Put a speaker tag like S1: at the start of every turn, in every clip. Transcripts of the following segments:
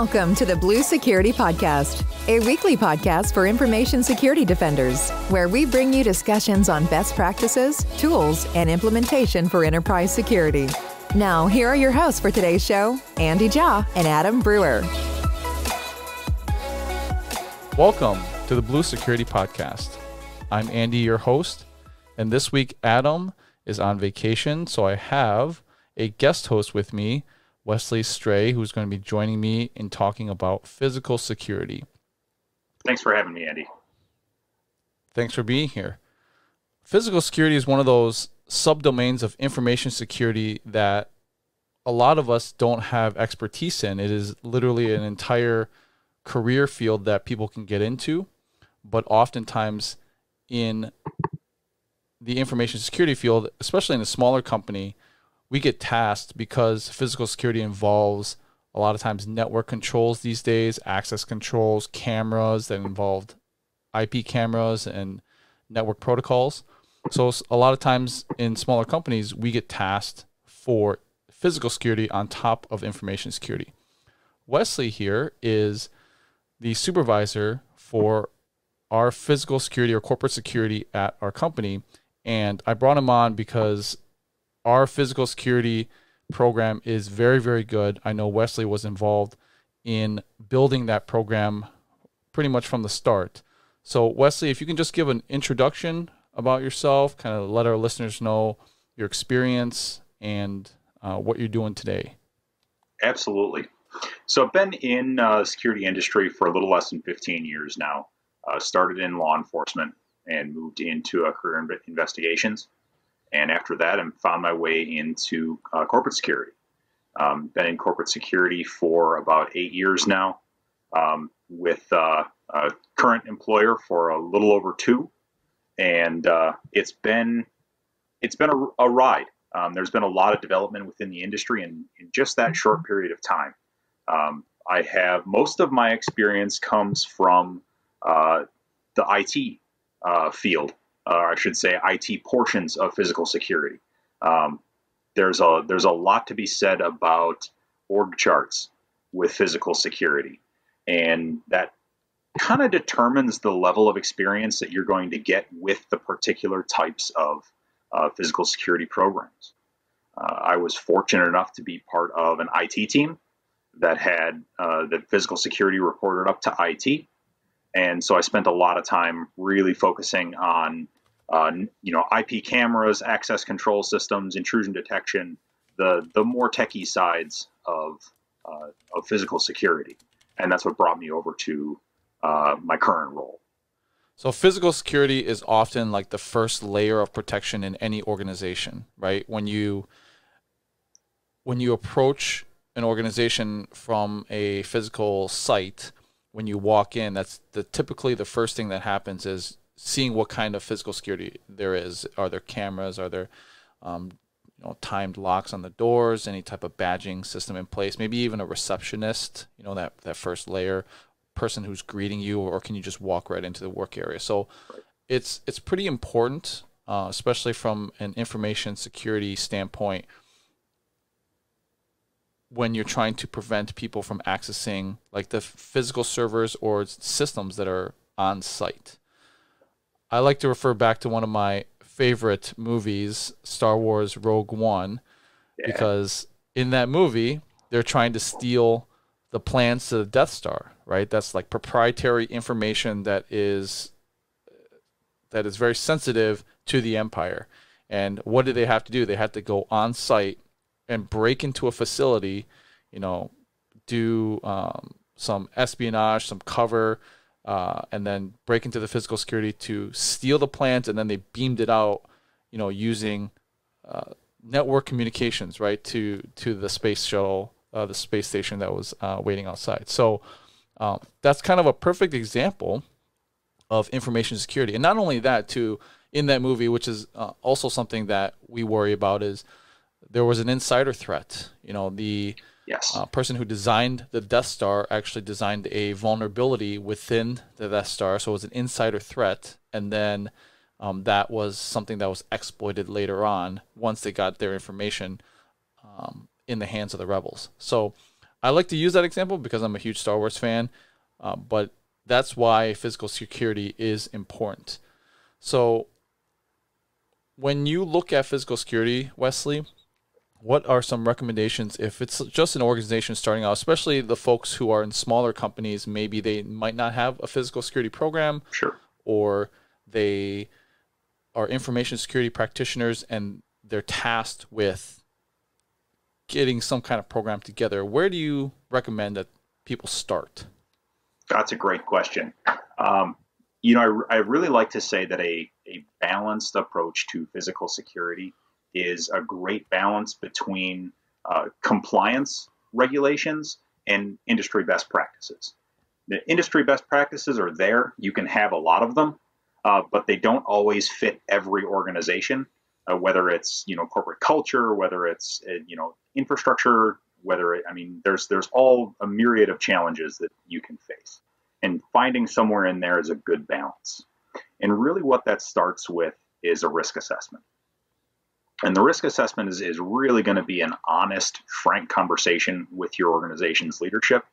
S1: Welcome to the Blue Security Podcast, a weekly podcast for information security defenders, where we bring you discussions on best practices, tools, and implementation for enterprise security. Now, here are your hosts for today's show Andy Jaw and Adam Brewer.
S2: Welcome to the Blue Security Podcast. I'm Andy, your host, and this week Adam is on vacation, so I have a guest host with me, Wesley Strey, who's going to be joining me in talking about physical security.
S3: Thanks for having me, Andy.
S2: Thanks for being here. Physical security is one of those subdomains of information security that a lot of us don't have expertise in. It is literally an entire career field that people can get into, but oftentimes in the information security field, especially in a smaller company, we get tasked because physical security involves a lot of times network controls these days, access controls, cameras that involved IP cameras and network protocols. So a lot of times in smaller companies, we get tasked for physical security on top of information security. Wesley here is the supervisor for our physical security or corporate security at our company. And I brought him on because our physical security program is very, very good. I know Wesley was involved in building that program pretty much from the start. So, Wesley, if you can just give an introduction about yourself, kind of let our listeners know your experience and uh, what you're doing today.
S3: Absolutely. So, I've been in uh, security industry for a little less than 15 years now. Uh, started in law enforcement and moved into a career in investigations. And after that, I found my way into uh, corporate security. Um, been in corporate security for about eight years now, um, with uh, a current employer for a little over two, and uh, it's been it's been a, a ride. Um, there's been a lot of development within the industry in, in just that short period of time. Um, I have most of my experience comes from uh, the IT or I should say, IT portions of physical security. Um, there's a there's a lot to be said about org charts with physical security, and that kind of determines the level of experience that you're going to get with the particular types of uh, physical security programs. Uh, I was fortunate enough to be part of an IT team that had uh, the physical security reported up to IT, and so I spent a lot of time really focusing on uh, you know, IP cameras, access control systems, intrusion detection, the the more techie sides of uh, of physical security, and that's what brought me over to uh, my current role.
S2: So physical security is often like the first layer of protection in any organization, right? When you when you approach an organization from a physical site, when you walk in, that's the typically the first thing that happens is seeing what kind of physical security there is. Are there cameras? Are there um, you know, timed locks on the doors? Any type of badging system in place? Maybe even a receptionist. You know that that first layer person who's greeting you, or can you just walk right into the work area? So it's it's pretty important, uh, especially from an information security standpoint. When you're trying to prevent people from accessing like the physical servers or systems that are on site. I like to refer back to one of my favorite movies, Star Wars Rogue One, yeah. because in that movie, they're trying to steal the plans to the Death Star, right? That's like proprietary information that is that is very sensitive to the Empire. And what do they have to do? They have to go on site and break into a facility, you know, do um, some espionage, some cover, uh, and then break into the physical security to steal the plant, and then they beamed it out, you know, using uh, network communications, right, to to the space shuttle, uh, the space station that was uh, waiting outside. So um, that's kind of a perfect example of information security, and not only that, too, in that movie, which is uh, also something that we worry about, is there was an insider threat. You know, the
S3: Yes.
S2: Uh, person who designed the Death Star actually designed a vulnerability within the Death Star, so it was an insider threat, and then um, that was something that was exploited later on once they got their information um, in the hands of the rebels. So I like to use that example because I'm a huge Star Wars fan, uh, but that's why physical security is important. So, when you look at physical security, Wesley, what are some recommendations if it's just an organization starting out, especially the folks who are in smaller companies? Maybe they might not have a physical security program,
S3: sure,
S2: or they are information security practitioners and they're tasked with getting some kind of program together. Where do you recommend that people start?
S3: That's a great question. Um, you know, I, I really like to say that a, a balanced approach to physical security is a great balance between uh, compliance regulations and industry best practices. The industry best practices are there. You can have a lot of them, uh, but they don't always fit every organization. Uh, whether it's you know corporate culture, whether it's uh, you know infrastructure, whether it, I mean there's there's all a myriad of challenges that you can face, and finding somewhere in there is a good balance. And really, what that starts with is a risk assessment. And the risk assessment is, is really going to be an honest, frank conversation with your organization's leadership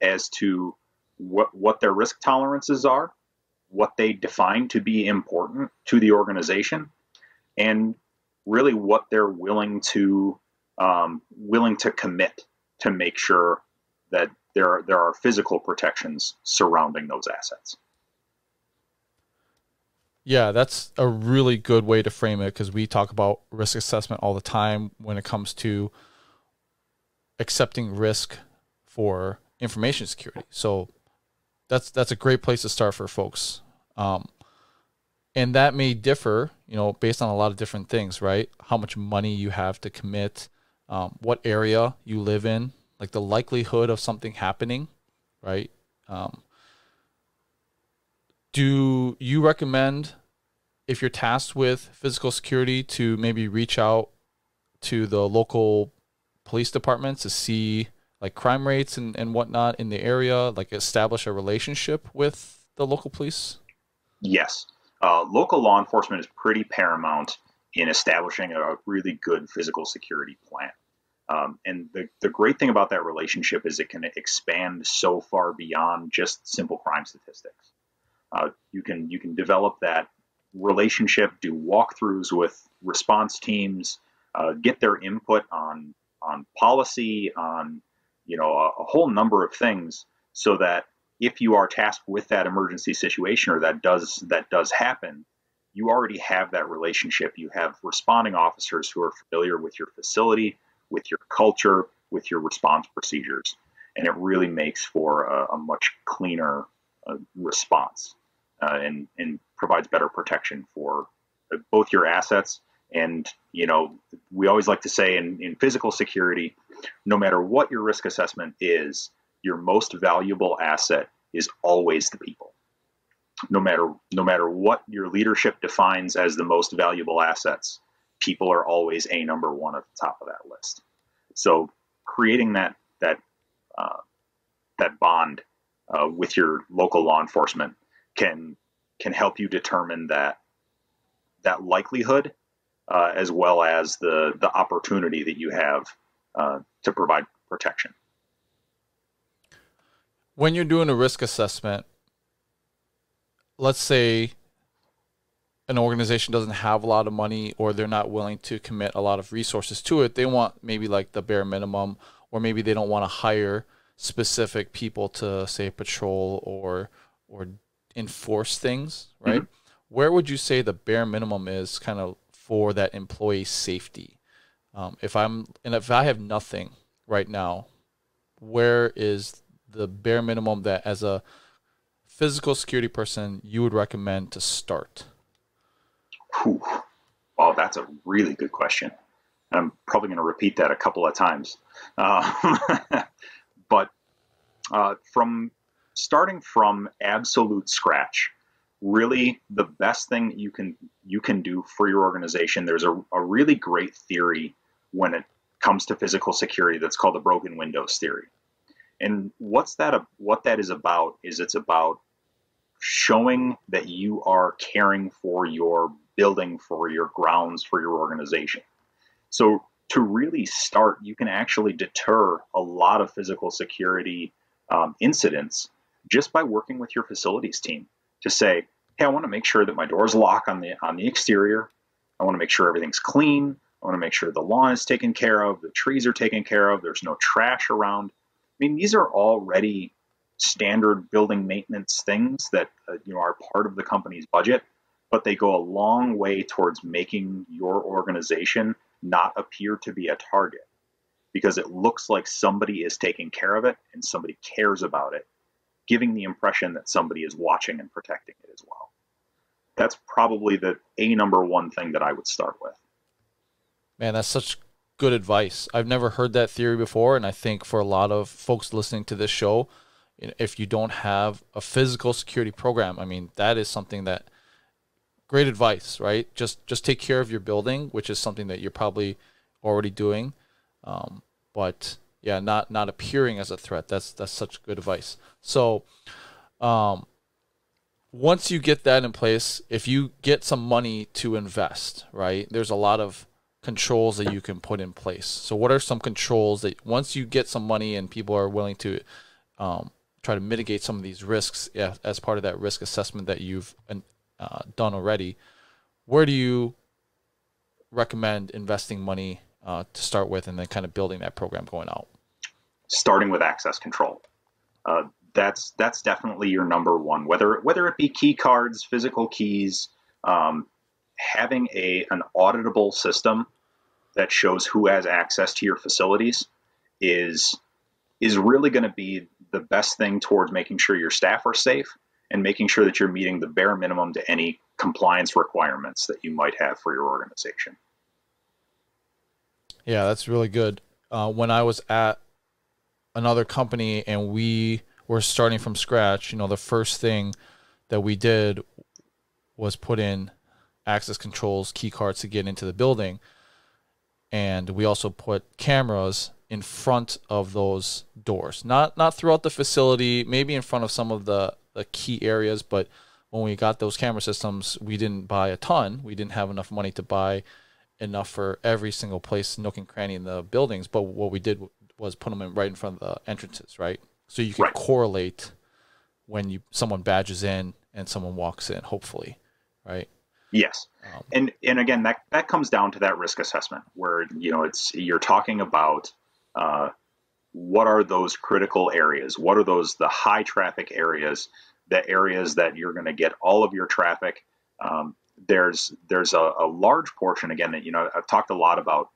S3: as to what, what their risk tolerances are, what they define to be important to the organization, and really what they're willing to um, willing to commit to make sure that there are, there are physical protections surrounding those assets.
S2: Yeah, that's a really good way to frame it because we talk about risk assessment all the time when it comes to accepting risk for information security. So that's that's a great place to start for folks. Um, and that may differ, you know, based on a lot of different things, right? How much money you have to commit, um, what area you live in, like the likelihood of something happening, right? Um, do you recommend if you're tasked with physical security to maybe reach out to the local police departments to see like crime rates and, and whatnot in the area, like establish a relationship with the local police?
S3: Yes. Uh, local law enforcement is pretty paramount in establishing a really good physical security plan. Um, and the, the great thing about that relationship is it can expand so far beyond just simple crime statistics. Uh, you can you can develop that relationship, do walkthroughs with response teams, uh, get their input on on policy, on you know a, a, whole number of things, so that if you are tasked with that emergency situation or that does that does happen, you already have that relationship. You have responding officers who are familiar with your facility, with your culture, with your response procedures, and it really makes for a, a much cleaner uh, response uh, and, and provides better protection for both your assets and you know we always like to say in, in physical security no matter what your risk assessment is your most valuable asset is always the people. No matter no matter what your leadership defines as the most valuable assets people are always a number one at the top of that list. So creating that that uh, that bond uh, with your local law enforcement can can help you determine that that likelihood uh, as well as the the opportunity that you have uh, to provide protection.
S2: When you're doing a risk assessment, let's say an organization doesn't have a lot of money or they're not willing to commit a lot of resources to it. They want maybe like the bare minimum, or maybe they don't want to hire specific people to say patrol or or enforce things, right? Mm-hmm. Where would you say the bare minimum is kind of for that employee safety? Um, if I'm and if I have nothing right now, where is the bare minimum that as a physical security person you would recommend to start?
S3: Whew. Well, that's a really good question. I'm probably going to repeat that a couple of times. Uh, but uh, from starting from absolute scratch, really the best thing you can you can do for your organization. There's a, a really great theory when it comes to physical security that's called the broken windows theory. And what's that what that is about is it's about showing that you are caring for your building, for your grounds, for your organization. So to really start, you can actually deter a lot of physical security um, incidents just by working with your facilities team to say, hey, I want to make sure that my doors lock on the on the exterior. I want to make sure everything's clean. I want to make sure the lawn is taken care of, the trees are taken care of, there's no trash around. I mean, these are already standard building maintenance things that uh, you know are part of the company's budget, but they go a long way towards making your organization not appear to be a target because it looks like somebody is taking care of it and somebody cares about it, giving the impression that somebody is watching and protecting it as well. That's probably the a number one thing that I would start with.
S2: Man, that's such good advice. I've never heard that theory before, and I think for a lot of folks listening to this show, if you don't have a physical security program, I mean, that is something that great advice, right? Just just take care of your building, which is something that you're probably already doing, um, but yeah, not not appearing as a threat. That's that's such good advice. So, um, once you get that in place, if you get some money to invest, right? There's a lot of controls that you can put in place. So, what are some controls that once you get some money and people are willing to um, try to mitigate some of these risks as part of that risk assessment that you've uh, done already, where do you recommend investing money uh, to start with and then kind of building that program going out?
S3: Starting with access control. Uh, that's that's definitely your number one. Whether whether it be key cards, physical keys, um, having a an auditable system that shows who has access to your facilities is is really going to be the best thing towards making sure your staff are safe and making sure that you're meeting the bare minimum to any compliance requirements that you might have for your organization.
S2: Yeah, that's really good. Uh, when I was at another company and we were starting from scratch, you know, the first thing that we did was put in access controls, key cards to get into the building. And we also put cameras in front of those doors. Not not throughout the facility maybe in front of some of the, the key areas but when we got those camera systems we didn't buy a ton. We didn't have enough money to buy enough for every single place nook and cranny in the buildings. But what we did was put them in right in front of the entrances right so you can right. correlate when you someone badges in and someone walks in hopefully right
S3: Yes, um, and and again that that comes down to that risk assessment where you know it's you're talking about uh, what are those critical areas? What are those the high traffic areas? The areas that you're going to get all of your traffic. Um, there's there's a, a, large portion again that you know I've talked a lot about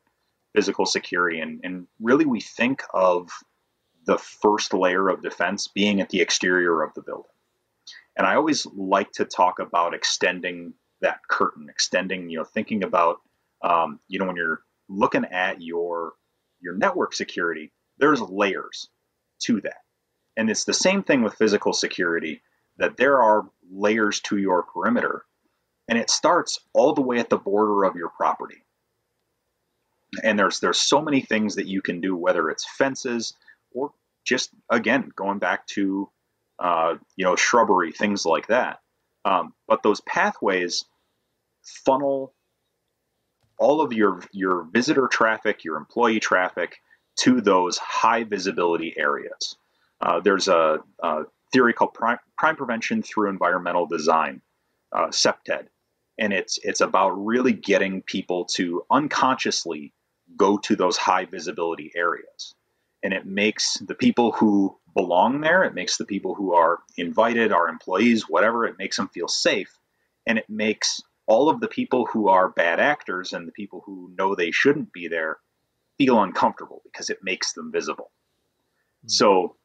S3: physical security and and really we think of the first layer of defense being at the exterior of the building. And I always like to talk about extending that curtain, extending, you know, thinking about, um, you know, when you're looking at your your network security, there's layers to that, and it's the same thing with physical security. That there are layers to your perimeter, and it starts all the way at the border of your property. And there's there's so many things that you can do, whether it's fences or just again going back to uh, you know shrubbery, things like that. Um, but those pathways funnel all of your your visitor traffic, your employee traffic to those high visibility areas. Uh, there's a, a, theory called crime, prevention through environmental design, uh, CPTED, and it's it's about really getting people to unconsciously go to those high visibility areas, and it makes the people who belong there, it makes the people who are invited, our employees, whatever, it makes them feel safe, and it makes all of the people who are bad actors and the people who know they shouldn't be there feel uncomfortable because it makes them visible. Mm-hmm. So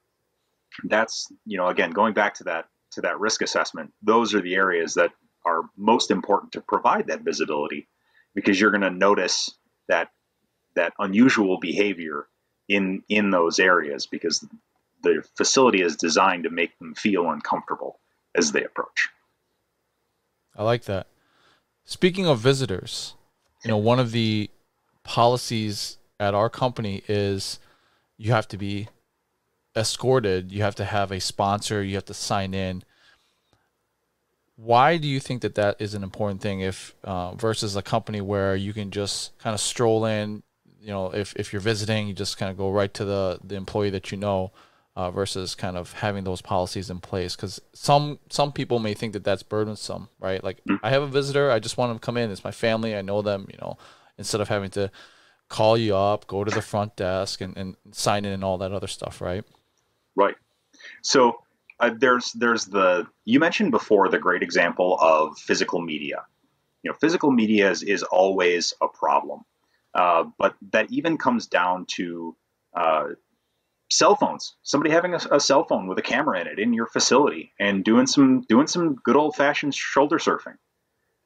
S3: that's, you know, again, going back to that to that risk assessment, those are the areas that are most important to provide that visibility because you're going to notice that that unusual behavior in in those areas because the facility is designed to make them feel uncomfortable as they approach.
S2: I like that. Speaking of visitors, you know, one of the policies at our company is you have to be escorted, you have to have a sponsor, you have to sign in. Why do you think that that is an important thing if uh, versus a company where you can just kind of stroll in, you know, if, if you're visiting, you just kind of go right to the, the employee that you know uh, versus kind of having those policies in place. Because some some people may think that that's burdensome, right? Like mm-hmm. I have a visitor, I just want them to come in. It's my family, I know them. You know, instead of having to call you up, go to the front desk, and, and sign in and all that other stuff, right?
S3: Right. So uh, there's there's the you mentioned before the great example of physical media. You know, physical media is, is always a problem, uh, but that even comes down to uh, cell phones. Somebody having a, a, cell phone with a camera in it in your facility and doing some doing some good old fashioned shoulder surfing.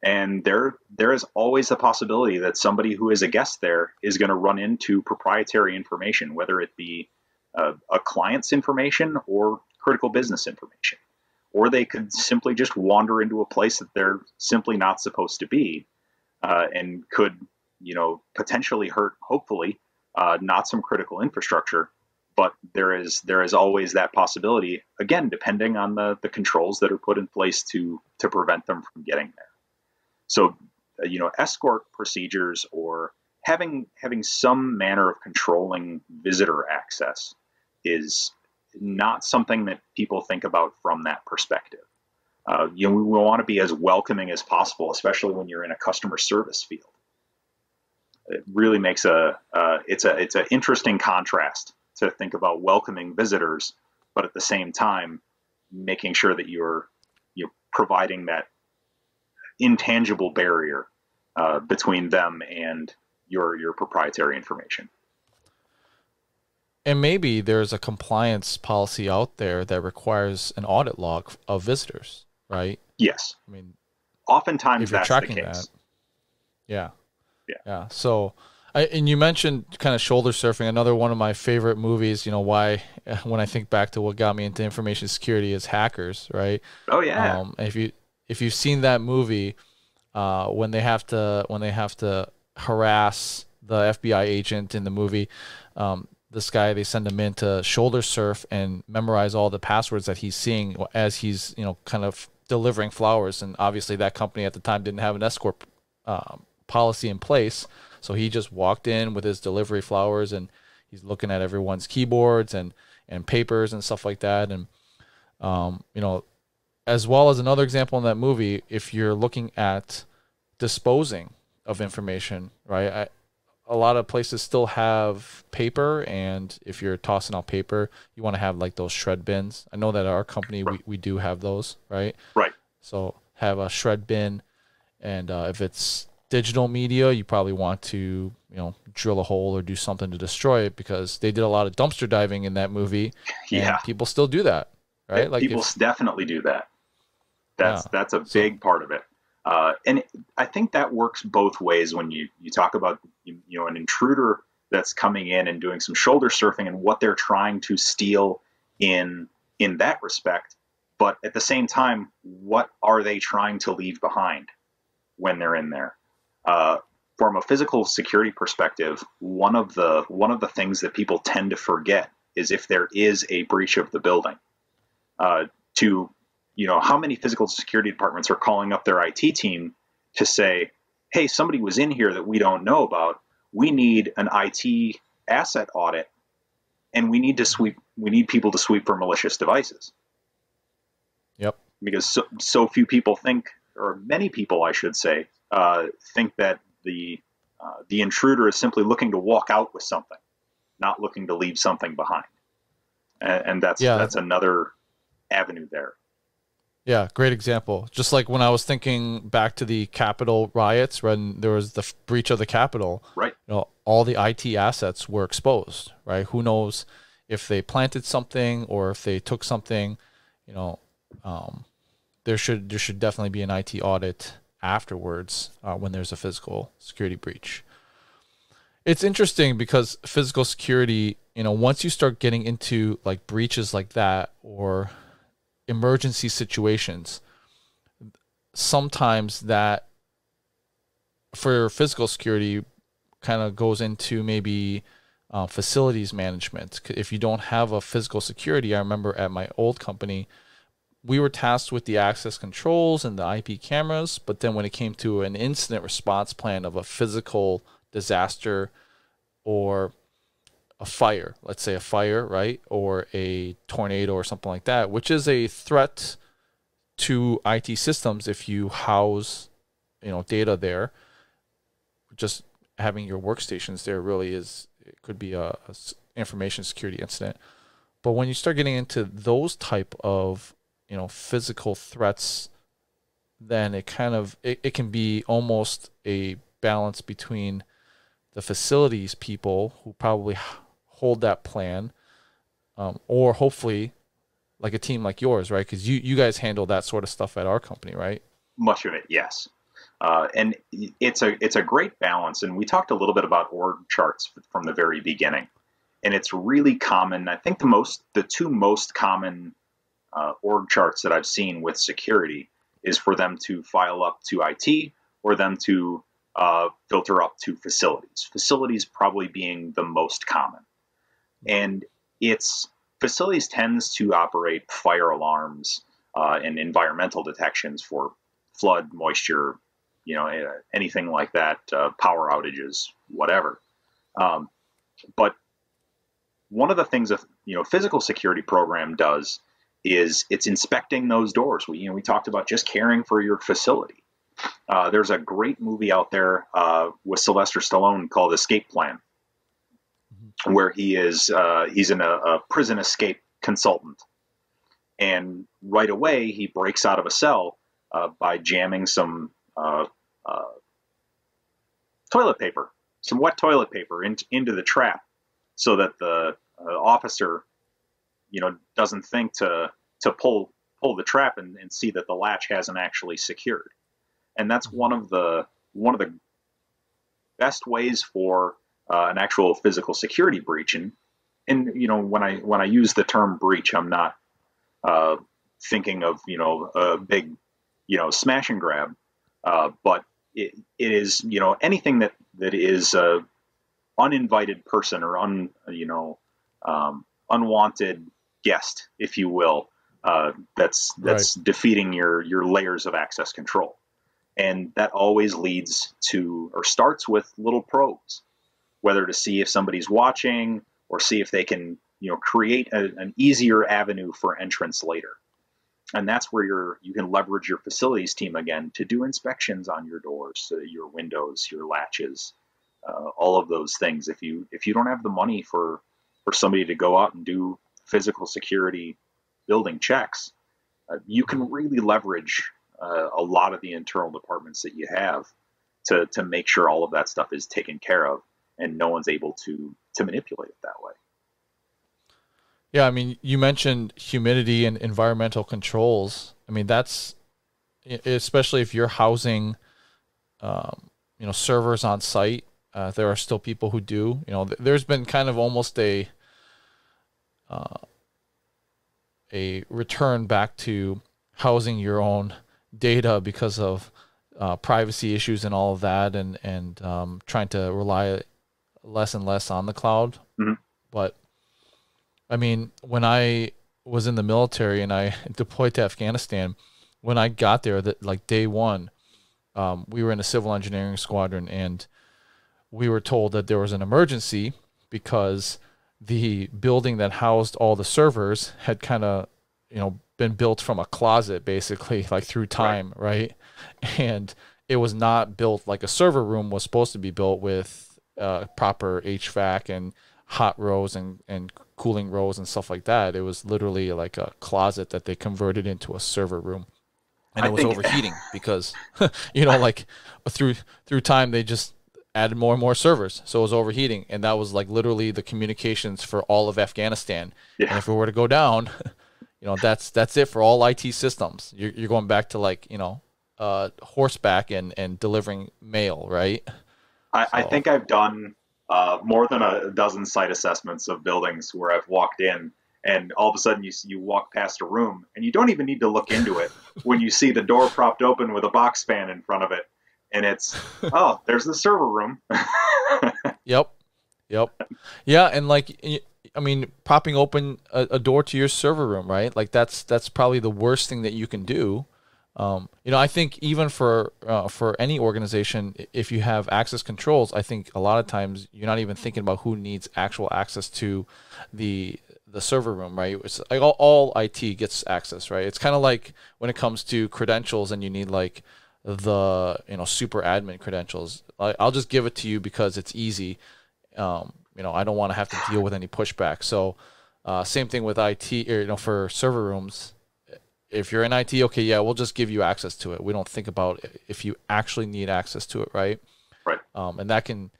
S3: And there there is always the possibility that somebody who is a guest there is going to run into proprietary information, whether it be uh, a client's information or critical business information. Or they could simply just wander into a place that they're simply not supposed to be uh, and could, you know, potentially hurt, hopefully, uh, not some critical infrastructure, but there is there is always that possibility again depending on the the controls that are put in place to to prevent them from getting there. So uh, you know escort procedures or having having some manner of controlling visitor access is not something that people think about from that perspective. Uh, you know we, want to be as welcoming as possible especially when you're in a customer service field it really makes a uh, it's a it's an interesting contrast to think about welcoming visitors, but at the same time, making sure that you're you're providing that intangible barrier uh, between them and your your proprietary information.
S2: And maybe there's a compliance policy out there that requires an audit log of visitors, right?
S3: Yes.
S2: I mean,
S3: oftentimes if you're tracking That,
S2: yeah. Yeah. Yeah. So I, and you mentioned kind of shoulder surfing. Another one of my favorite movies. You know why? When I think back to what got me into information security is Hackers, right?
S3: Oh yeah.
S2: Um, if you if you've seen that movie, uh, when they have to when they have to harass the FBI agent in the movie, um, this guy they send him in to shoulder surf and memorize all the passwords that he's seeing as he's you know kind of delivering flowers. And obviously that company at the time didn't have an escort um, policy in place. So he just walked in with his delivery flowers and he's looking at everyone's keyboards and, and papers and stuff like that. And, um, you know, as well as another example in that movie, if you're looking at disposing of information, right? I, a lot of places still have paper and if you're tossing out paper you want to have like those shred bins i know that our company we, we do have those right
S3: right
S2: so have a shred bin and uh, if it's digital media, you probably want to, you know, drill a hole or do something to destroy it because they did a lot of dumpster diving in that movie. Yeah. people still do that, right?
S3: Like people if, definitely do that. That's yeah. that's a big so, part of it. Uh, and I think that works both ways when you, you talk about you, you know an intruder that's coming in and doing some shoulder surfing and what they're trying to steal in in that respect. But at the same time, what are they trying to leave behind when they're in there? Uh, from a physical security perspective, one of the one of the things that people tend to forget is if there is a breach of the building. Uh, to you know, how many physical security departments are calling up their IT team to say, "Hey, somebody was in here that we don't know about. We need an IT asset audit, and we need to sweep. We need people to sweep for malicious devices."
S2: Yep.
S3: Because so, so few people think, or many people, I should say, uh, think that the uh, the intruder is simply looking to walk out with something, not looking to leave something behind, and, and that's yeah. that's another avenue there.
S2: Yeah, great example. Just like when I was thinking back to the Capitol riots, when there was the breach of the Capitol,
S3: right?
S2: You know, all the IT assets were exposed, right? Who knows if they planted something or if they took something? You know, um, there should there should definitely be an IT audit afterwards uh, when there's a physical security breach. It's interesting because physical security, you know, once you start getting into like breaches like that or emergency situations, sometimes that for physical security kind of goes into maybe uh, facilities management. If you don't have a physical security, I remember at my old company, we were tasked with the access controls and the IP cameras, but then when it came to an incident response plan of a physical disaster or a fire, let's say a fire, right? Or a tornado or something like that, which is a threat to IT systems if you house, you know, data there. Just having your workstations there really is it could be a, a information security incident. But when you start getting into those type of, you know, physical threats, then it kind of it, it can be almost a balance between the facilities people who probably hold that plan, um, or hopefully like a team like yours, right? Because you you guys handle that sort of stuff at our company, right?
S3: Much of it, yes. Uh, and it's a it's a great balance. And we talked a little bit about org charts from the very beginning, and it's really common. I think the most the two most common uh, org charts that I've seen with security is for them to file up to IT or them to uh, filter up to facilities. Facilities probably being the most common, and it's facilities tends to operate fire alarms uh, and environmental detections for flood, moisture, you know, anything like that, uh, power outages, whatever. Um, but one of the things a you know physical security program does is it's inspecting those doors. We you know we talked about just caring for your facility. Uh, there's a great movie out there uh, with Sylvester Stallone called Escape Plan, mm-hmm. where he is uh, he's in a, a, prison escape consultant, and right away he breaks out of a cell uh, by jamming some uh, uh, toilet paper, some wet toilet paper in, into the trap, so that the officer, you know, doesn't think to to pull pull the trap and, and see that the latch hasn't actually secured. And that's one of the one of the best ways for uh, an actual physical security breach. And and you know when I when I use the term breach, I'm not uh, thinking of you know a big you know smash and grab, uh, but it, it is you know anything that that is a uninvited person or un you know um, unwanted guest, if you will, uh, that's that's right. defeating your your layers of access control. And that always leads to or starts with little probes whether to see if somebody's watching or see if they can you know create a, an easier avenue for entrance later. And that's where you're you can leverage your facilities team again to do inspections on your doors your windows your latches uh, all of those things. If you if you don't have the money for for somebody to go out and do physical security building checks uh, you can really leverage uh, a lot of the internal departments that you have to to make sure all of that stuff is taken care of and no one's able to to manipulate it that way.
S2: Yeah, I mean, you mentioned humidity and environmental controls. I mean, that's especially if you're housing, um, you know, servers on site. Uh, there are still people who do. You know, th- there's been kind of almost a uh, a return back to housing your own data because of uh, privacy issues and all of that, and and um, trying to rely less and less on the cloud. Mm-hmm. But I mean, when I was in the military and I deployed to Afghanistan, when I got there, that like day one, um, we were in a civil engineering squadron, and we were told that there was an emergency because the building that housed all the servers had kind of, you know, been built from a closet basically like through time right, right? and it was not built like a server room was supposed to be built with uh, proper hvac and hot rows and, and cooling rows and stuff like that. It was literally like a closet that they converted into a server room. And I it was overheating because you know like through through time they just added more and more servers so it was overheating and that was like literally the communications for all of afghanistan yeah. and if it were to go down you know that's that's it for all IT systems. You're, you're going back to like you know uh, horseback and and delivering mail, right?
S3: I, so. I think I've done uh, more than a dozen site assessments of buildings where I've walked in and all of a sudden you you walk past a room and you don't even need to look into it when you see the door propped open with a box fan in front of it and it's oh there's the server room
S2: yep yep yeah and like I mean, propping open a, a, door to your server room, right? Like that's that's probably the worst thing that you can do. Um, you know, I think even for uh, for any organization, if you have access controls, I think a lot of times you're not even thinking about who needs actual access to the the server room, right? It's like all, all IT gets access, right? It's kind of like when it comes to credentials, and you need like the you know super admin credentials. I'll just give it to you because it's easy. Um, you know, I don't want to have to deal with any pushback. So, uh, same thing with IT, or, you know, for server rooms if you're in IT, okay, yeah, we'll just give you access to it. We don't think about if you actually need access to it, right?
S3: Right.
S2: Um, and that can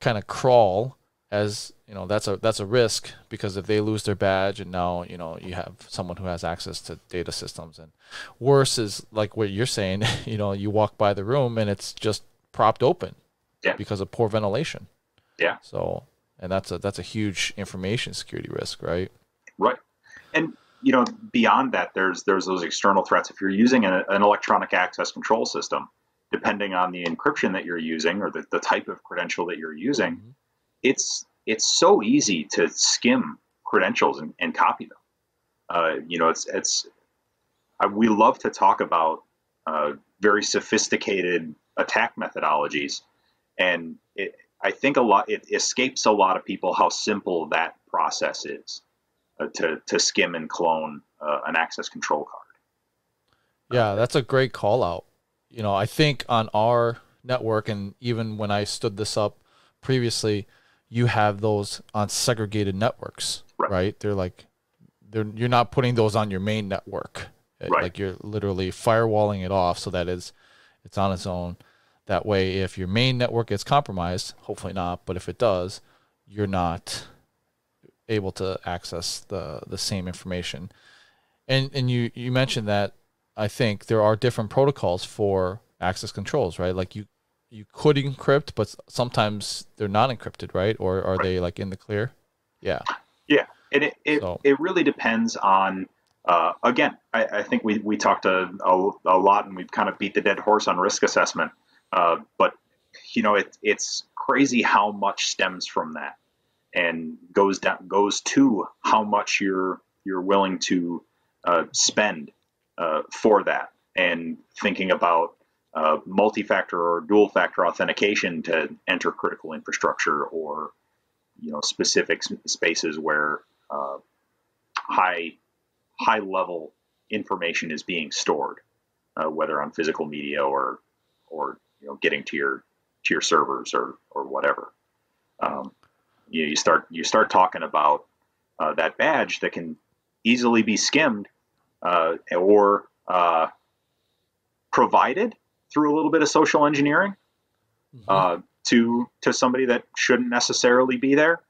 S2: kind of crawl as you know that's a that's a risk because if they lose their badge and now you know you have someone who has access to data systems and worse is like what you're saying you know you walk by the room and it's just propped open
S3: yeah.
S2: because of poor ventilation
S3: yeah
S2: so and that's a that's a huge information security risk right
S3: right and you know, beyond that, there's there's those external threats. If you're using an, an electronic access control system, depending on the encryption that you're using or the, the type of credential that you're using, mm-hmm. it's it's so easy to skim credentials and, and copy them. Uh, you know, it's it's we love to talk about uh, very sophisticated attack methodologies, and it, I think a lot it escapes a lot of people how simple that process is uh, to to skim and clone uh, an access control card.
S2: Yeah, that's a great call out. You know, I think on our network, and even when I stood this up previously, you have those on segregated networks, right? right? They're like, they're you're not putting those on your main network. Right. Like you're literally firewalling it off so that it's it's on its own. That way, if your main network gets compromised, hopefully not, but if it does, you're not able to access the the same information. And and you you mentioned that I think there are different protocols for access controls, right? Like you you could encrypt, but sometimes they're not encrypted, right? Or are right. they like in the clear? Yeah.
S3: Yeah, and it it, so. it really depends on. Uh, again, I, I, think we, we talked a, a, a, lot and we've kind of beat the dead horse on risk assessment. Uh, but, you know, it, it's crazy how much stems from that and goes down goes to how much you're you're willing to uh, spend uh, for that, and thinking about uh, multi-factor or dual-factor authentication to enter critical infrastructure or you know specific spaces where uh, high high level information is being stored, uh, whether on physical media or or you know getting to your to your servers or or whatever. Um, you, you start you start talking about uh, that badge that can easily be skimmed uh, or uh, provided through a little bit of social engineering mm-hmm. Uh, to to somebody that shouldn't necessarily be there.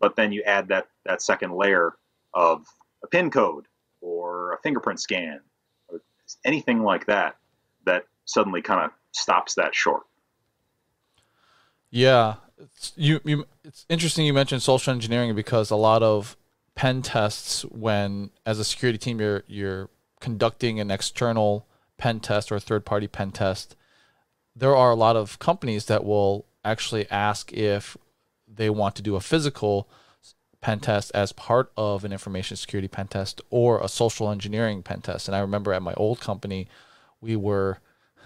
S3: But then you add that that second layer of a pin code or a fingerprint scan or anything like that that suddenly kind of stops that short.
S2: Yeah, it's, you, you, it's interesting you mentioned social engineering because a lot of pen tests, when as a security team you're you're conducting an external pen test or a third party pen test, there are a lot of companies that will actually ask if they want to do a physical pen test as part of an information security pen test or a social engineering pen test. And I remember at my old company, we were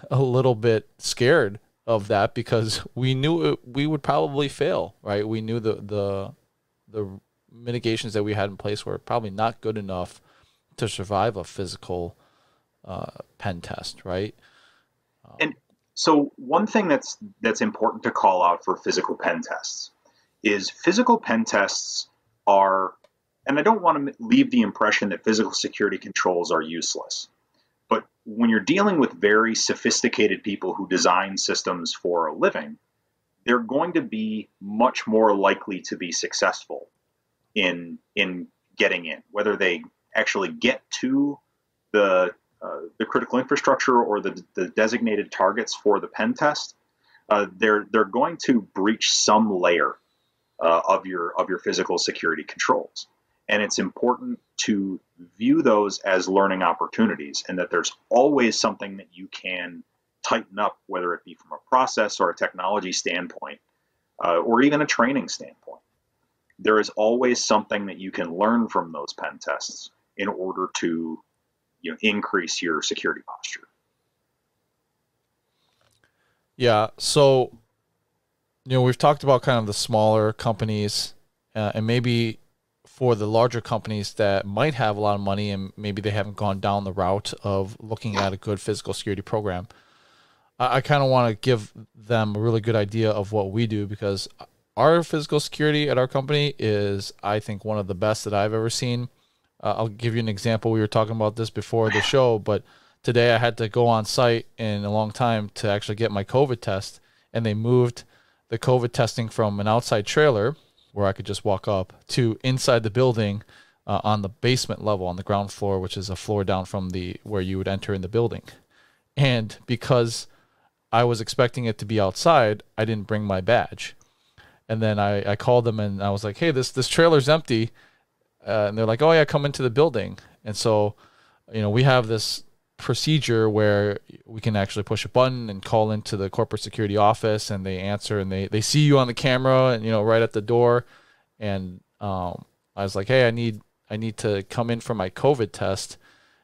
S2: a little bit scared of that because we knew it, we would probably fail, right? We knew the the the mitigations that we had in place were probably not good enough to survive a physical uh, pen test, right?
S3: Um, and so one thing that's that's important to call out for physical pen tests is physical pen tests are and I don't want to leave the impression that physical security controls are useless. But when you're dealing with very sophisticated people who design systems for a living, they're going to be much more likely to be successful in in getting in, whether they actually get to the the critical infrastructure or the, the designated targets for the pen test. Uh, they're they're going to breach some layer uh, of your of your physical security controls and it's important to view those as learning opportunities and that there's always something that you can tighten up whether it be from a process or a technology standpoint uh, or even a training standpoint there is always something that you can learn from those pen tests in order to you know, increase your security posture
S2: Yeah. So, you know, we've talked about kind of the smaller companies, uh, and maybe for the larger companies that might have a lot of money and maybe they haven't gone down the route of looking at a good physical security program. I, I kind of want to give them a really good idea of what we do because our physical security at our company is, I think, one of the best that I've ever seen. Uh, I'll give you an example. We were talking about this before the show, but today I had to go on site in a long time to actually get my COVID test, and they moved the COVID testing from an outside trailer where I could just walk up to inside the building uh, on the basement level on the ground floor, which is a floor down from the where you would enter in the building. And because I was expecting it to be outside, I didn't bring my badge. And then I, I called them and I was like, hey, this this trailer's empty. Uh, and they're like, oh yeah, come into the building. And so, you know, we have this procedure where we can actually push a button and call into the corporate security office and they answer and they, they see you on the camera and you know right at the door. And um, I was like hey I need I need to come in for my COVID test.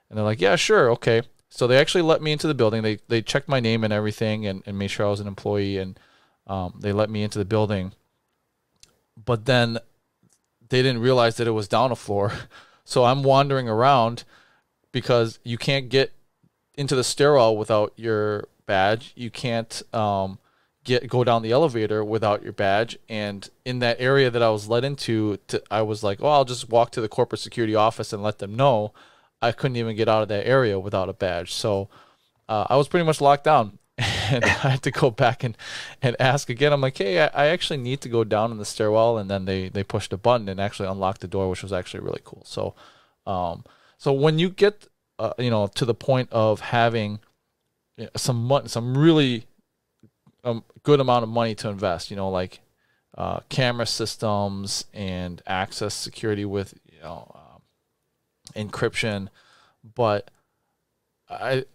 S2: And they're like yeah sure okay. So they actually let me into the building. They they checked my name and everything and, and made sure I was an employee and um, they let me into the building. But then they didn't realize that it was down a floor so I'm wandering around because you can't get into the stairwell without your badge. You can't um, get go down the elevator without your badge. And in that area that I was led into, to, I was like, oh, I'll just walk to the corporate security office and let them know. I couldn't even get out of that area without a badge. So uh, I was pretty much locked down. And I had to go back and, and ask again. I'm like, hey, I, I, actually need to go down in the stairwell, and then they they pushed a button and actually unlocked the door, which was actually really cool. So, um, so when you get uh, you know, to the point of having some money, some really um, good amount of money to invest. You know, like uh, camera systems and access security with you know um, encryption. But I,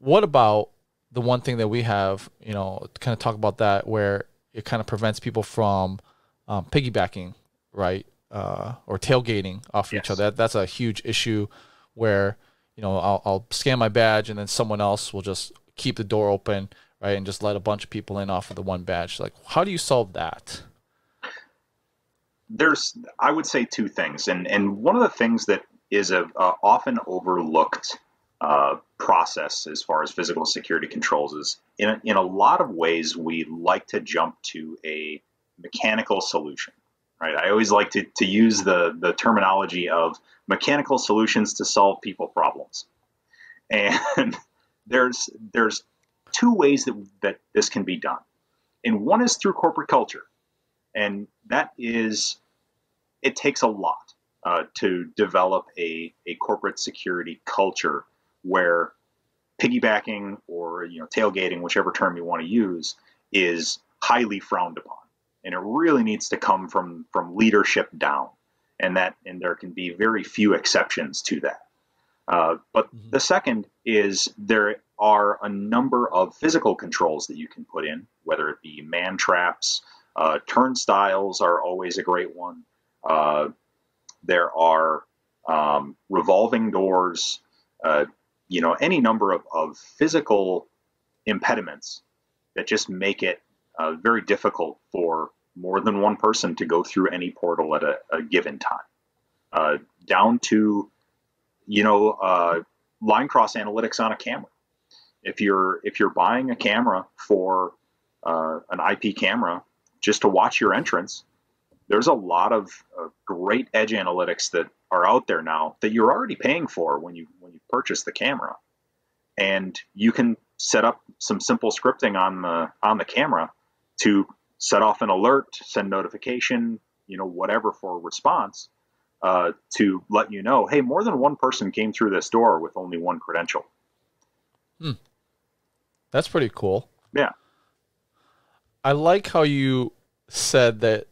S2: what about the one thing that we have? You know, kind of talk about that where it kind of prevents people from um, piggybacking, right? Uh, or tailgating off yes. each other. That, that's a huge issue where you know, I'll, I'll scan my badge and then someone else will just keep the door open, right, and just let a bunch of people in off of the one badge. Like, how do you solve that?
S3: There's, I would say, two things, and and one of the things that is a, a often overlooked uh, process as far as physical security controls is in a, in a lot of ways we like to jump to a mechanical solution right? I always like to, to use the, the terminology of mechanical solutions to solve people problems. And there's, there's two ways that, that this can be done. And one is through corporate culture. And that is, it takes a lot uh, to develop a, a corporate security culture where piggybacking or you know tailgating, whichever term you want to use, is highly frowned upon. And it really needs to come from from leadership down. And that and there can be very few exceptions to that. Uh, but mm-hmm. the second is there are a number of physical controls that you can put in whether it be man traps uh, turnstiles are always a great one. Uh, there are um, revolving doors uh, you know any number of, of physical impediments that just make it uh, very difficult for more than one person to go through any portal at a, a given time. Uh, down to, you know, uh, line cross analytics on a camera. If you're if you're buying a camera for uh, an IP camera just to watch your entrance, there's a lot of great edge analytics that are out there now that you're already paying for when you purchase the camera, and you can set up some simple scripting on the on the camera to set off an alert, send notification, you know, whatever for response uh, to let you know, hey, more than one person came through this door with only one credential.
S2: Hmm. That's pretty cool.
S3: Yeah.
S2: I like how you said that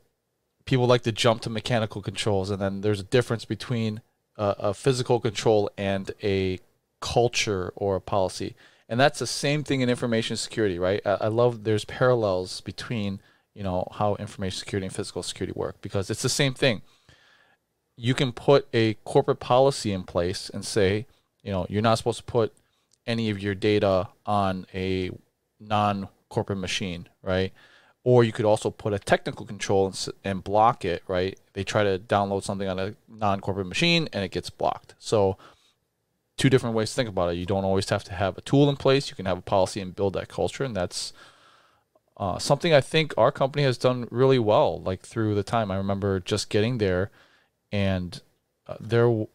S2: people like to jump to mechanical controls, and then there's a difference between a, a physical control and a culture or a policy. And that's the same thing in information security, right? I, I love there's parallels between you know how information security and physical security work because it's the same thing you can put a corporate policy in place and say you know you're not supposed to put any of your data on a non corporate machine, right? Or you could also put a technical control and, and block it, right? They try to download something on a non-corporate machine and it gets blocked. So two different ways to think about it. You don't always have to have a tool in place. You can have a policy and build that culture, and that's uh, something I think our company has done really well. Like through the time, I remember just getting there, and uh, there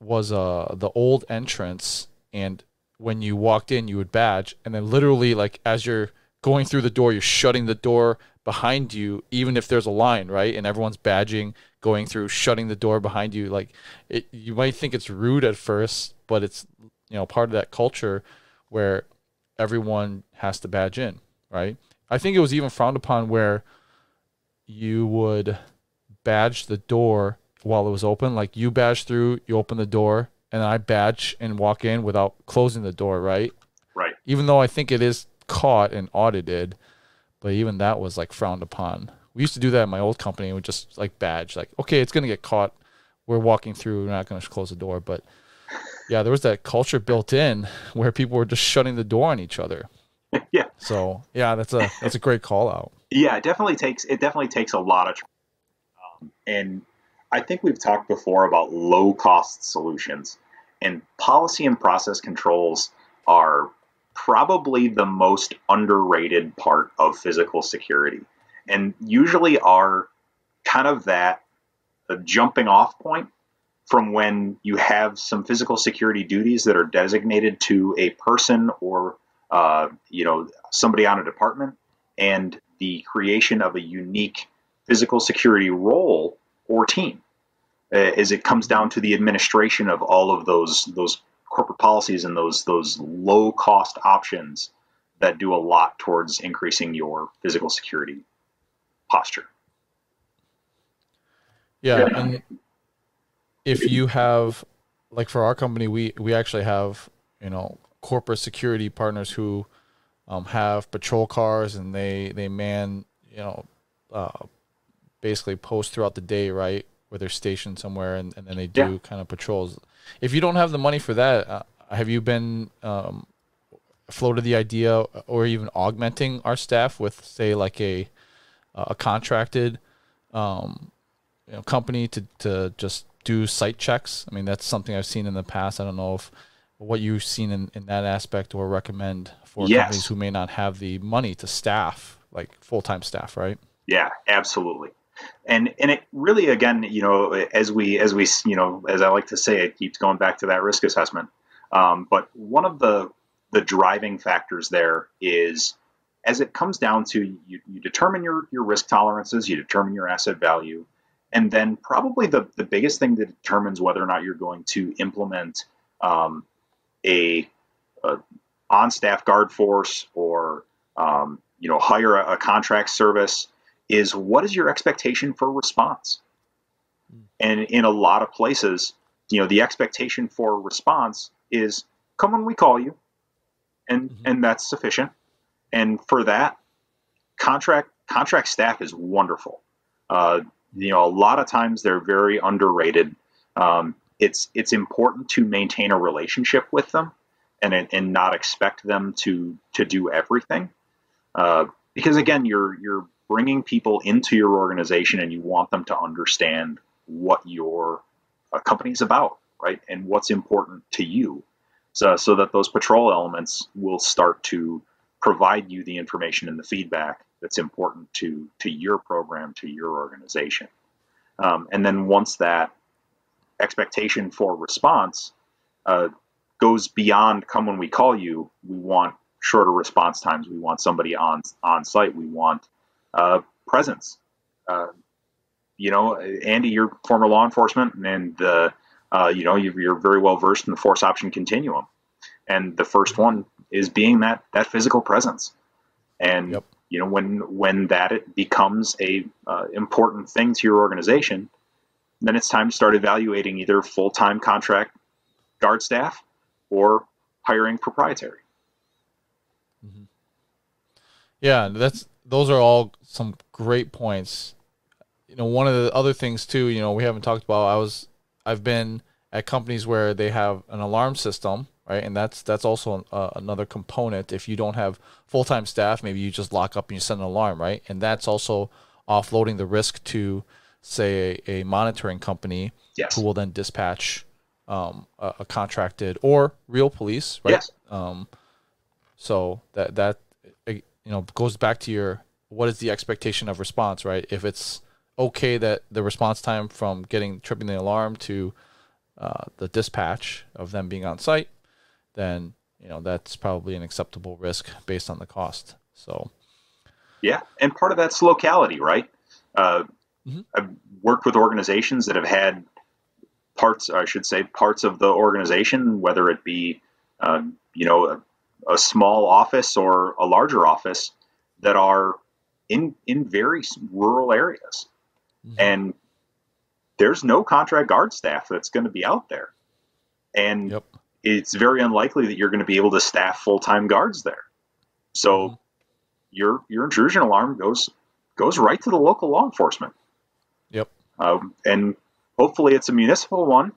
S2: was a uh, the old entrance, and when you walked in, you would badge, and then literally like as you're going through the door, you're shutting the door behind you, even if there's a line, right? And everyone's badging, going through, shutting the door behind you. Like it, you might think it's rude at first, but it's you know part of that culture where everyone has to badge in, right? I think it was even frowned upon where you would badge the door while it was open. Like you badge through, you open the door, and I badge and walk in without closing the door, right?
S3: Right.
S2: Even though I think it is caught and audited, but even that was like frowned upon. We used to do that in my old company. We just like badge, like, okay, it's gonna get caught. We're walking through. We're not gonna close the door. But yeah, there was that culture built in where people were just shutting the door on each other.
S3: yeah.
S2: So yeah, that's a that's a great call out.
S3: Yeah, it definitely takes it definitely takes a lot of, um, and I think we've talked before about low cost solutions, and policy and process controls are probably the most underrated part of physical security, and usually are kind of that jumping off point from when you have some physical security duties that are designated to a person or uh, you know, somebody on a department and the creation of a unique physical security role or team. Uh, as it comes down to the administration of all of those those corporate policies and those those low cost options that do a lot towards increasing your physical security posture.
S2: Yeah, yeah. and if you have like for our company we we actually have, you know, corporate security partners who um, have patrol cars and they they man you know uh, basically post throughout the day right where they're stationed somewhere and, and then they do yeah. kind of patrols if you don't have the money for that uh, have you been um, floated the idea or even augmenting our staff with say like a a contracted um, you know company to to just do site checks. I mean that's something i've seen in the past. I don't know if what you've seen in, in that aspect or recommend for yes. companies who may not have the money to staff like full-time staff right?
S3: Yeah absolutely. And and it really again you know as we as we you know as i like to say it keeps going back to that risk assessment. Um, but one of the the driving factors there is as it comes down to you, you determine your your risk tolerances you determine your asset value and then probably the, the biggest thing that determines whether or not you're going to implement um, a, a on-staff guard force or um, you know hire a, a, contract service is what is your expectation for response mm. and in a lot of places you know the expectation for response is come when we call you and mm-hmm. and that's sufficient and for that contract contract staff is wonderful. Uh, you know a lot of times they're very underrated. Um, it's it's important to maintain a relationship with them and and not expect them to to do everything. Uh, because again you're you're bringing people into your organization and you want them to understand what your uh, company is about right? And what's important to you. So so that those patrol elements will start to provide you the information and the feedback that's important to to your program to your organization um, and then once that expectation for response uh, goes beyond come when we call you. We want shorter response times. We want somebody on on site. We want uh, presence. Uh, you know, Andy, you're former law enforcement, and uh, you know you're very well versed in the force option continuum. And the first one is being that that physical presence. And yep. you know when when that becomes a uh, important thing to your organization, then it's time to start evaluating either full time contract guard staff or hiring proprietary.
S2: Mm-hmm. Yeah, that's those are all some great points. You know, one of the other things too, you know, we haven't talked about. I was, I've been at companies where they have an alarm system, right? And that's that's also uh, another component. If you don't have full time staff, maybe you just lock up and you send an alarm, right? And that's also offloading the risk to, say, a, a monitoring company
S3: Yes.
S2: who will then dispatch um, a, a contracted or real police, right?
S3: Yes.
S2: Um, so that that uh, you know goes back to your what is the expectation of response, right? If it's okay that the response time from getting tripping the alarm to uh, the dispatch of them being on site, then you know that's probably an acceptable risk based on the cost. So
S3: Yeah, and part of that's locality, right? Uh,
S2: Mhm.
S3: I've worked with organizations that have had parts, I should say, parts of the organization, whether it be, um, you know, a, a small office or a larger office, that are in in very rural areas,
S2: Mhm.
S3: and there's no contract guard staff that's going to be out there, and
S2: Yep.
S3: It's very unlikely that you're going to be able to staff full time guards there. So
S2: Mhm.
S3: your your intrusion alarm goes goes right to the local law enforcement.
S2: Yep.
S3: Um, and hopefully it's a municipal one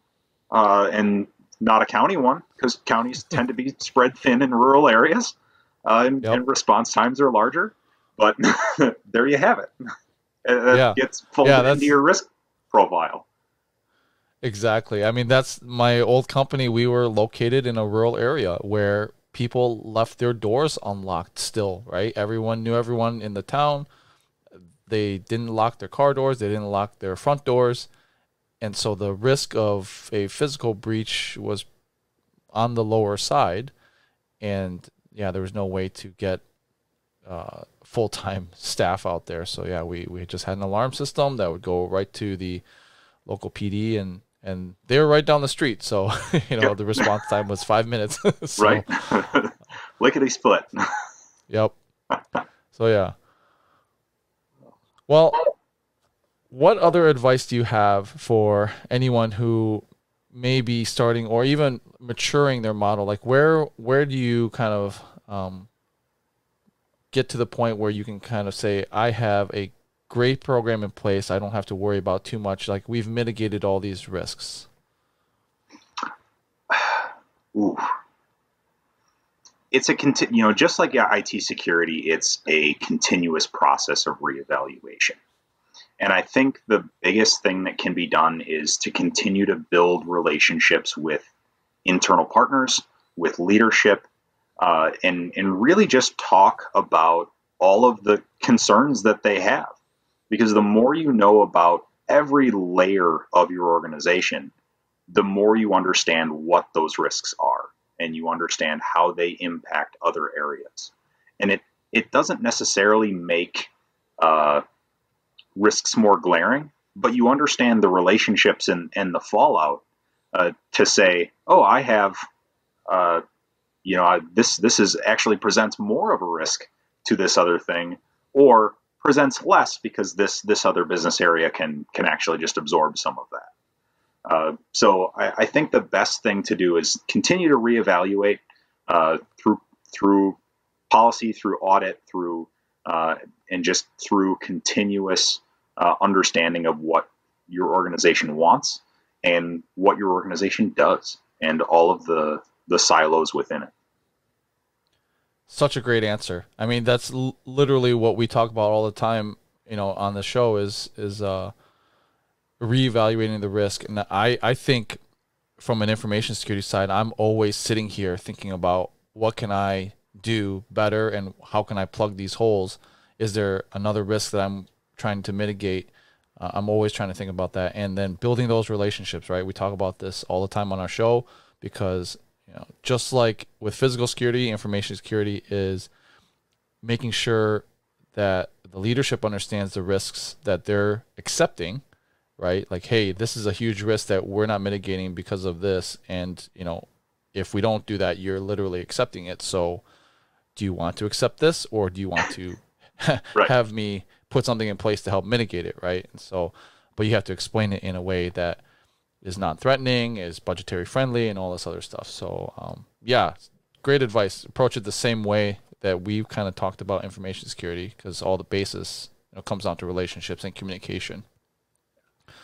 S3: uh, and not a county one because counties tend to be spread thin in rural areas uh, and,
S2: Yep.
S3: and response times are larger. But there you have it. That
S2: Yeah.
S3: gets folded
S2: Yeah,
S3: into your risk profile.
S2: Exactly. I mean, that's my old company. We were located in a rural area where people left their doors unlocked still, right? Everyone knew everyone in the town. They didn't lock their car doors, they didn't lock their front doors. And so the risk of a physical breach was on the lower side. And yeah, there was no way to get uh, full time staff out there. So yeah, we, we just had an alarm system that would go right to the local PD and and they were right down the street. So you know
S3: Yep.
S2: the response time was five minutes. so,
S3: right? Lickety split.
S2: Yep. So yeah. Well, what other advice do you have for anyone who may be starting or even maturing their model? Like where where do you kind of um, get to the point where you can kind of say, I have a great program in place. I don't have to worry about too much. Like we've mitigated all these risks.
S3: Ooh. It's a conti- you know just like IT security, it's a continuous process of reevaluation. And I think the biggest thing that can be done is to continue to build relationships with internal partners, with leadership, uh, and and really just talk about all of the concerns that they have. Because the more you know about every layer of your organization, the more you understand what those risks are and you understand how they impact other areas. And it, it doesn't necessarily make uh, risks more glaring, but you understand the relationships and, and the fallout uh, to say, oh, I have, uh, you know, I, this this is actually presents more of a risk to this other thing, or presents less because this this other business area can can actually just absorb some of that. Uh, so I, I, think the best thing to do is continue to reevaluate uh, through through policy, through audit, through uh, and just through continuous uh, understanding of what your organization wants and what your organization does, and all of the the silos within it.
S2: Such a great answer. I mean, that's l- literally what we talk about all the time. You know, on the show is is uh, reevaluating the risk. And I, I think from an information security side, I'm always sitting here thinking about what can I do better and how can I plug these holes? Is there another risk that I'm trying to mitigate? Uh, I'm always trying to think about that and then building those relationships, right? We talk about this all the time on our show because, you know, just like with physical security, information security is making sure that the leadership understands the risks that they're accepting right? Like, hey, this is a huge risk that we're not mitigating because of this. And, you know, if we don't do that, you're literally accepting it. So do you want to accept this or do you want to
S3: Right.
S2: have me put something in place to help mitigate it, right? And so, but you have to explain it in a way that is non threatening, is budgetary friendly, and all this other stuff. So, um, yeah, great advice. Approach it the same way that we've kind of talked about information security because all the basis you know, comes down to relationships and communication.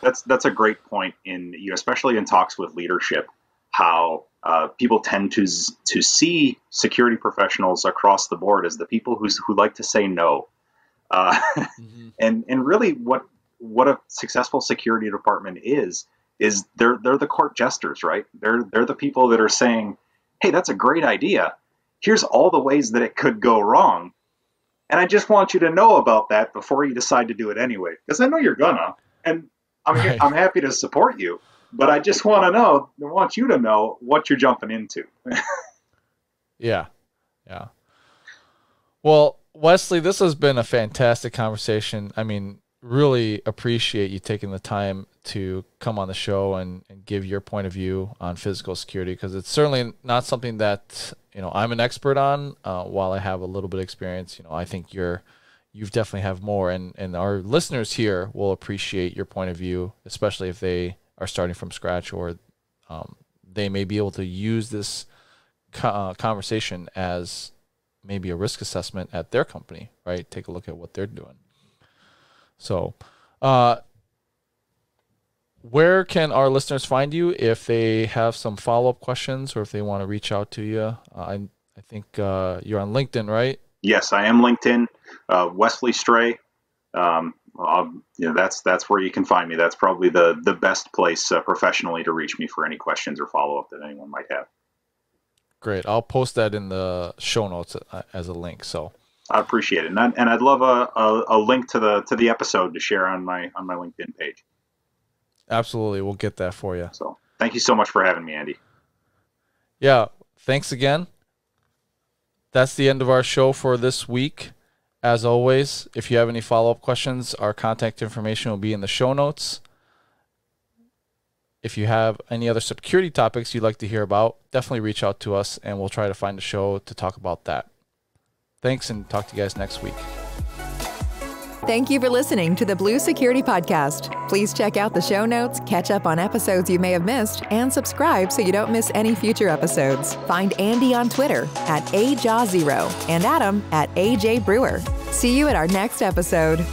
S3: That's that's a great point in you know, especially in talks with leadership, how uh, people tend to to see security professionals across the board as the people who's, who like to say no, uh, mm-hmm. and and really what what a successful security department is is they're they're the court jesters, right? They're they're the people that are saying, "Hey, that's a great idea. Here's all the ways that it could go wrong." And I just want you to know about that before you decide to do it anyway, because I know you're gonna, and I'm right. I'm happy to support you. But I just want to know, I want you to know what you're jumping into.
S2: yeah, yeah. Well, Wesley, this has been a fantastic conversation. I mean, really appreciate you taking the time to come on the show and, and give your point of view on physical security because it's certainly not something that you know I'm an expert on. Uh, while I have a little bit of experience, you know, I think you're you've definitely have more, and and our listeners here will appreciate your point of view, especially if they are starting from scratch or um, they may be able to use this uh, conversation as maybe a risk assessment at their company, right? Take a look at what they're doing. So, uh, where can our listeners find you if they have some follow up questions or if they want to reach out to you? Uh, I I think uh, you're on LinkedIn, right?
S3: Yes, I am LinkedIn. Uh, Wesley Strey. Um, you know, that's that's where you can find me. That's probably the the best place uh, professionally to reach me for any questions or follow up that anyone might have.
S2: Great. I'll post that in the show notes uh, as a link. So
S3: I appreciate it, and, I, and I'd love a, a, a, link to the to the episode to share on my on my LinkedIn page.
S2: Absolutely, we'll get that for you.
S3: So thank you so much for having me, Andy.
S2: Yeah, thanks again. That's the end of our show for this week. As always, if you have any follow up questions, our contact information will be in the show notes. If you have any other security topics you'd like to hear about, definitely reach out to us and we'll try to find a show to talk about that. Thanks and talk to you guys next week.
S1: Thank you for listening to the Blue Security Podcast. Please check out the show notes, catch up on episodes you may have missed, and subscribe so you don't miss any future episodes. Find Andy on Twitter at AJaw0 and Adam at AJ Brewer. See you at our next episode.